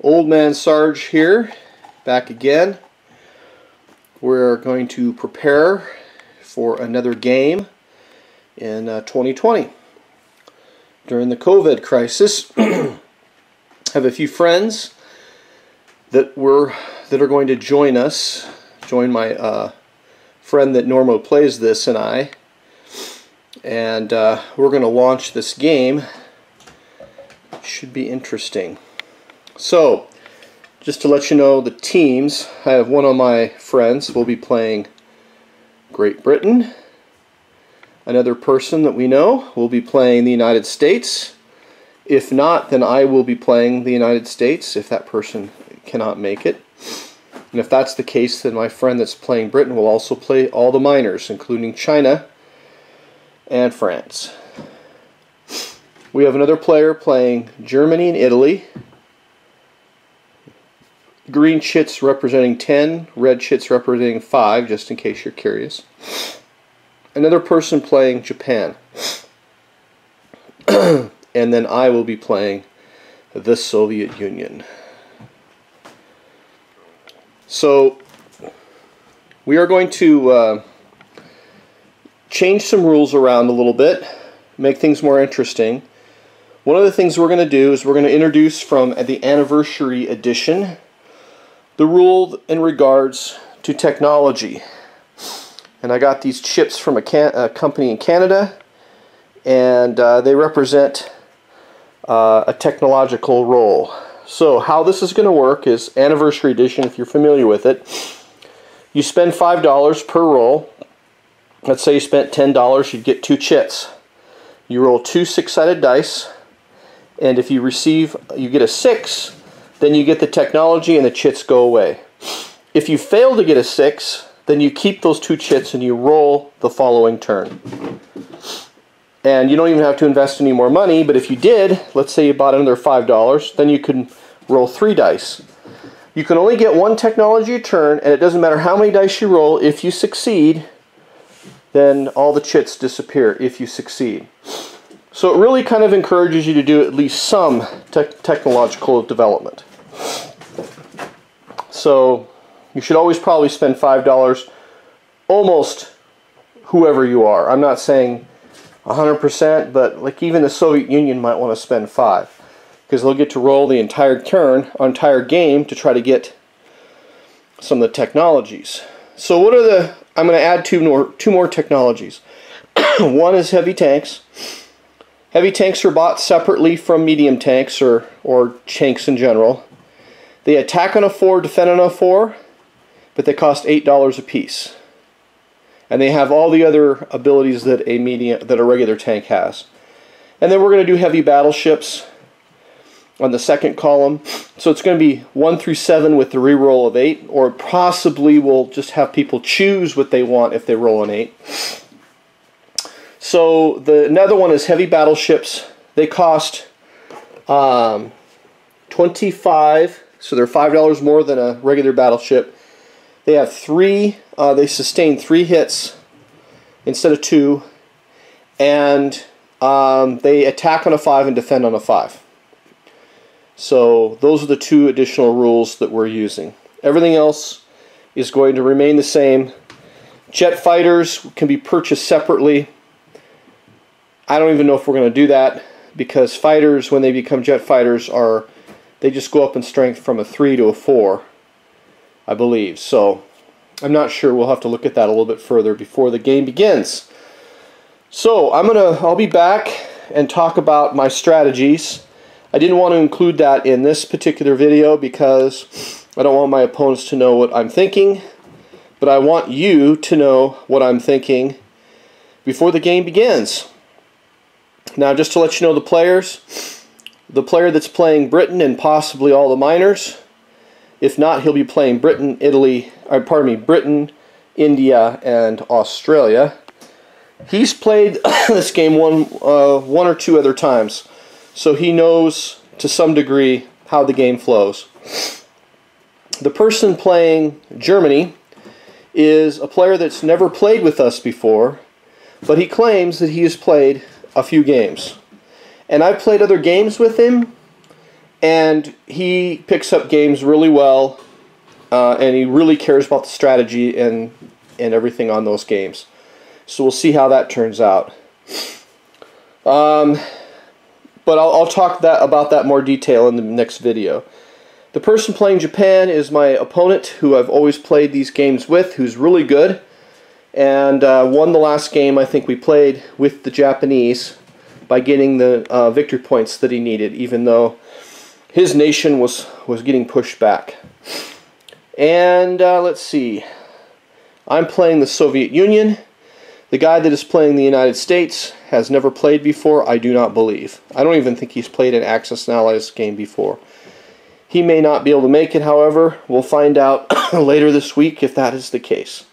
Old Man Sarge here, back again. We're going to prepare for another game in uh, 2020. During the COVID crisis, have a few friends that were that are going to join us, join my uh, friend that Normo plays this and I, and uh, we're going to launch this game. Should be interesting. So, just to let you know the teams, I have one of my friends will be playing Great Britain. Another person that we know will be playing the United States. If not, then I will be playing the United States if that person cannot make it. And if that's the case, then my friend that's playing Britain will also play all the minors, including China and France. We have another player playing Germany and Italy green chits representing 10, red chits representing 5, just in case you're curious. Another person playing Japan. and then I will be playing the Soviet Union. So, we are going to uh, change some rules around a little bit, make things more interesting. One of the things we're going to do is we're going to introduce from the anniversary edition the rule in regards to technology. And I got these chips from a, a company in Canada, and uh, they represent uh, a technological roll. So how this is going to work is Anniversary Edition, if you're familiar with it. You spend $5 per roll. Let's say you spent $10, you'd get two chits. You roll two six-sided dice, and if you receive, you get a six, then you get the technology and the chits go away. If you fail to get a 6, then you keep those two chits and you roll the following turn. And you don't even have to invest any more money, but if you did, let's say you bought another $5, then you can roll three dice. You can only get one technology a turn, and it doesn't matter how many dice you roll. If you succeed, then all the chits disappear if you succeed. So it really kind of encourages you to do at least some te technological development. So you should always probably spend $5 almost whoever you are. I'm not saying 100%, but like even the Soviet Union might want to spend 5 because they'll get to roll the entire turn, entire game to try to get some of the technologies. So what are the I'm going to add two more two more technologies. One is heavy tanks. Heavy tanks are bought separately from medium tanks or, or tanks in general. They attack on a 4, defend on a 4, but they cost $8 a piece. And they have all the other abilities that a medium that a regular tank has. And then we're going to do heavy battleships on the second column. So it's going to be 1 through 7 with the reroll of 8, or possibly we'll just have people choose what they want if they roll an 8. So the another one is heavy battleships. They cost um, 25 so they're $5 more than a regular battleship. They have three, uh, they sustain three hits instead of two, and um, they attack on a 5 and defend on a 5. So those are the two additional rules that we're using. Everything else is going to remain the same. Jet fighters can be purchased separately. I don't even know if we're going to do that because fighters, when they become jet fighters, are they just go up in strength from a 3 to a 4, I believe. So I'm not sure. We'll have to look at that a little bit further before the game begins. So I'm gonna I'll be back and talk about my strategies. I didn't want to include that in this particular video because I don't want my opponents to know what I'm thinking, but I want you to know what I'm thinking before the game begins. Now just to let you know the players, the player that's playing Britain and possibly all the minors. If not, he'll be playing Britain, Italy, or pardon me, Britain, India, and Australia. He's played this game one, uh, one or two other times, so he knows to some degree how the game flows. The person playing Germany is a player that's never played with us before, but he claims that he has played a few games. And I've played other games with him, and he picks up games really well, uh, and he really cares about the strategy and and everything on those games. So we'll see how that turns out. Um, but I'll, I'll talk that about that more detail in the next video. The person playing Japan is my opponent, who I've always played these games with, who's really good, and uh, won the last game I think we played with the Japanese by getting the uh, victory points that he needed, even though his nation was, was getting pushed back. And uh, let's see. I'm playing the Soviet Union. The guy that is playing the United States has never played before, I do not believe. I don't even think he's played an Axis and Allies game before. He may not be able to make it, however. We'll find out later this week if that is the case.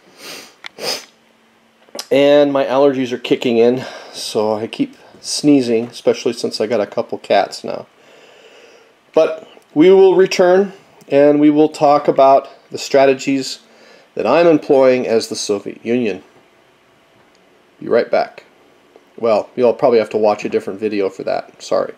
And my allergies are kicking in, so I keep sneezing, especially since I got a couple cats now. But we will return and we will talk about the strategies that I'm employing as the Soviet Union. Be right back. Well, you'll probably have to watch a different video for that. Sorry.